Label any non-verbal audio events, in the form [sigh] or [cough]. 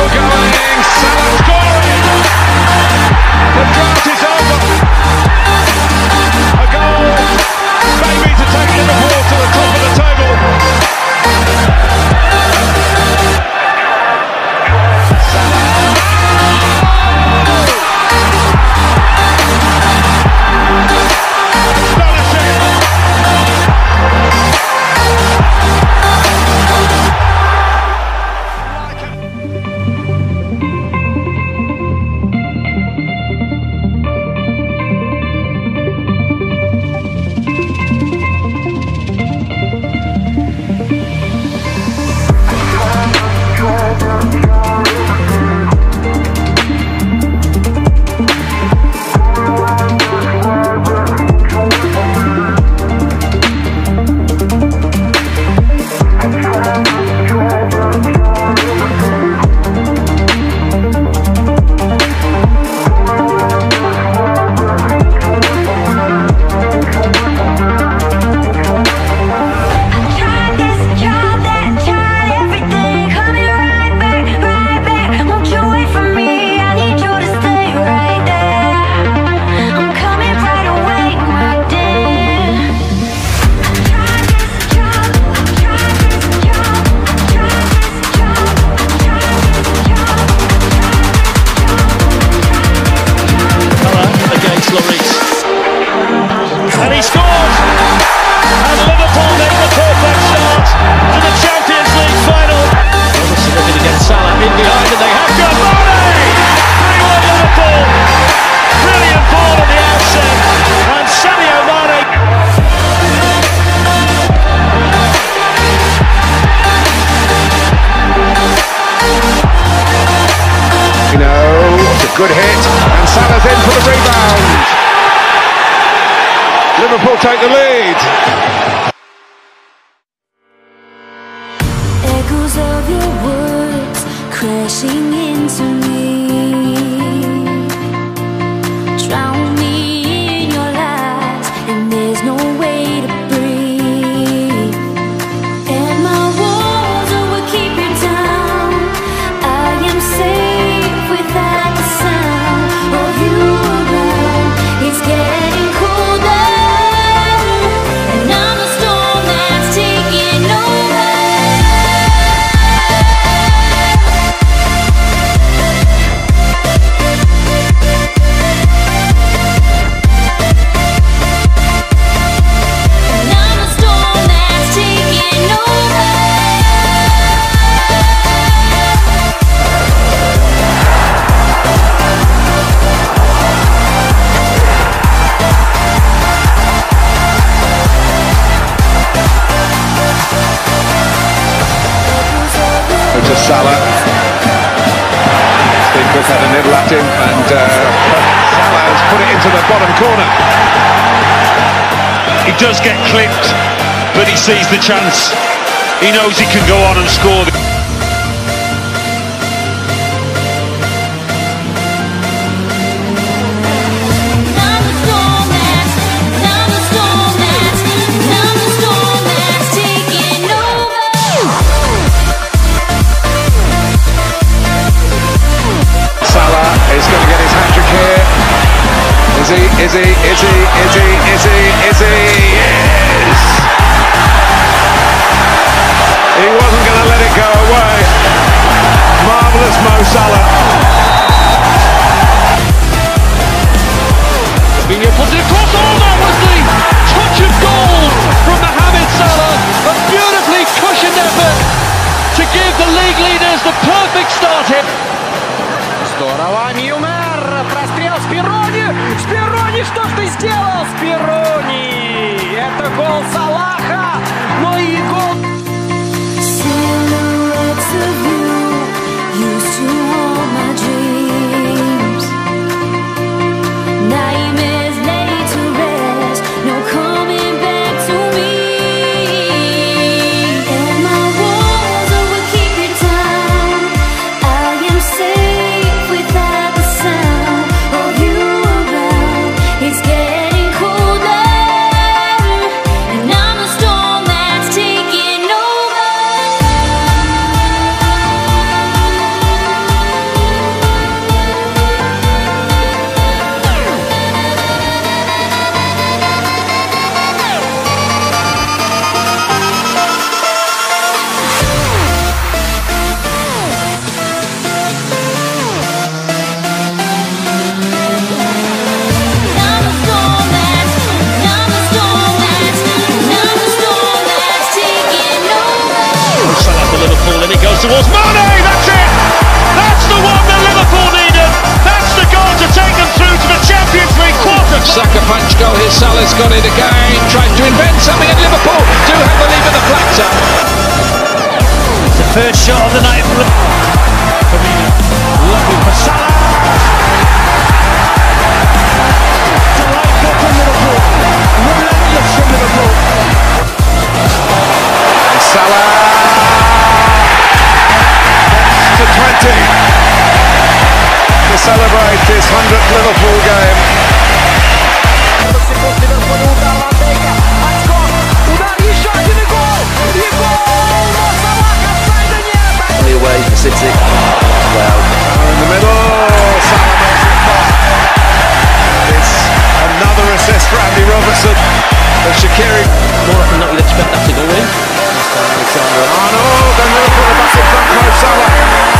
Thiago going in, Salah scoring! The draft is take the lead. Salah. Steve Cook had a nibble at him and uh, [laughs] Salah has put it into the bottom corner. He does get clipped, but he sees the chance. He knows he can go on and score. he? Is he? Is he? Is he? Is he? Is he? Yes! He wasn't going to let it go away. Marvellous Mo Salah. сделал с! towards City. Well, in the middle, Salah makes it cross. It's another assist for Andy Robertson. And Shaqiri. More often than not, you'd expect that to go in. Alexander Arnold, and look at back massive back by Salah.